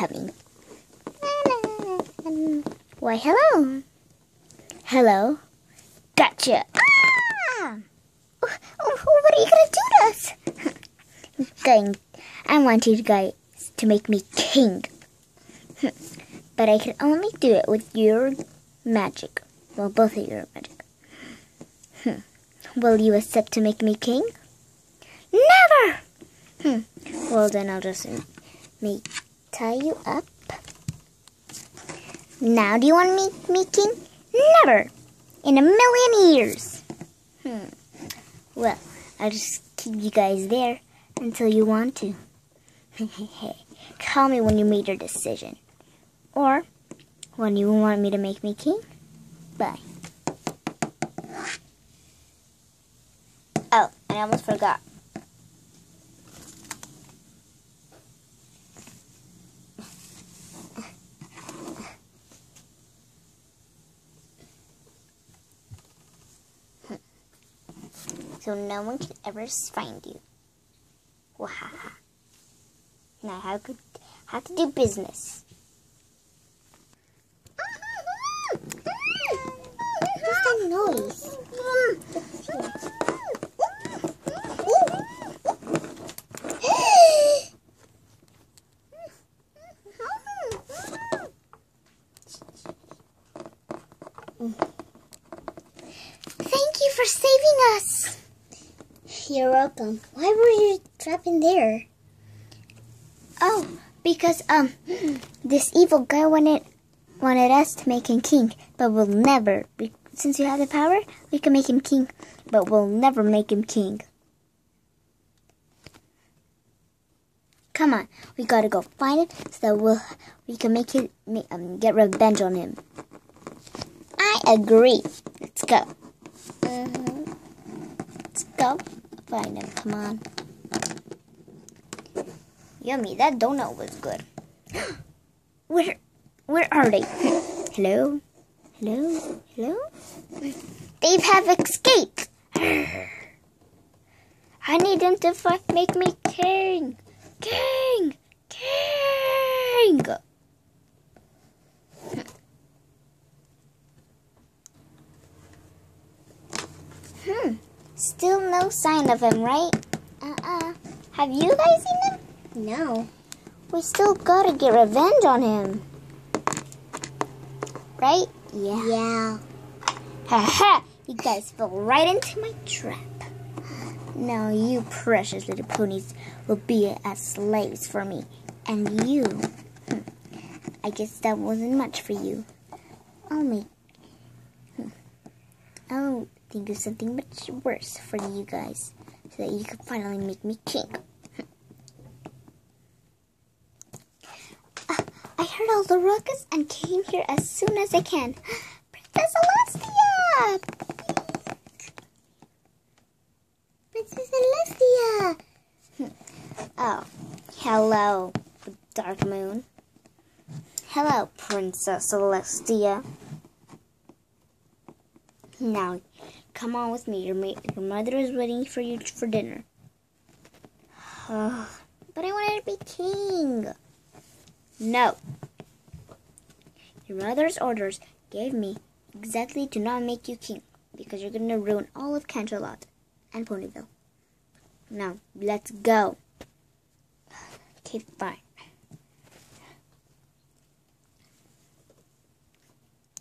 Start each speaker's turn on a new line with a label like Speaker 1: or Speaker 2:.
Speaker 1: coming. Why, hello. Hello. Gotcha. Ah! What are you gonna do to us? Going. I want you guys to make me king. But I can only do it with your magic. Well, both of your magic. Will you accept to make me king? Never! Hmm. Well, then I'll just make tie you up. Now, do you want me me king? Never! In a million years! Hmm. Well, I'll just keep you guys there until you want to. Hey hey hey. Call me when you made your decision. Or when you want me to make me king. Bye. Oh, I almost forgot. So no one can ever find you. Wahaha. Now how could how to do business? What's that noise? Thank you for saving us. You're welcome. Why were you trapped in there? Oh, because um, this evil guy wanted wanted us to make him king, but we'll never. Be, since you have the power, we can make him king, but we'll never make him king. Come on, we gotta go find it so that we'll we can make it um, get revenge on him. I agree. Let's go. Mm-hmm. Let's go find him. Come on. Yummy, that donut was good. where, where are they? Hello? Hello? Hello? They have escaped. I need them to make me king. King! King! Hmm. Still no sign of him, right? Uh-uh. Have you guys seen him? No. We still gotta get revenge on him. Right? Yeah. Yeah. Ha ha! You guys fell right into my trap. Now you precious little ponies will be as slaves for me. And you, hmm, I guess that wasn't much for you. I'll make, hmm, I'll think of something much worse for you guys so that you can finally make me king. Uh, I heard all the ruckus and came here as soon as I can. Princess Celestia! Princess Celestia! oh, hello, Dark Moon. Hello, Princess Celestia. Now, come on with me. Your, ma- your mother is waiting for you for dinner. but I wanted to be king. No. Your mother's orders gave me exactly to not make you king because you're going to ruin all of Canterlot and Ponyville. Now, let's go. Okay, fine.